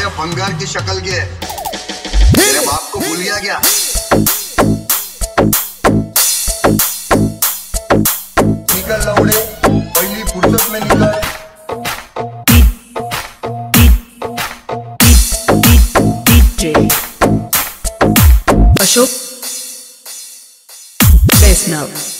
अरे बंगार की शक्ल के तेरे बाप को भूल गया क्या? निकल लौड़े पहली फुर्सत में निकल DJ Ashok now.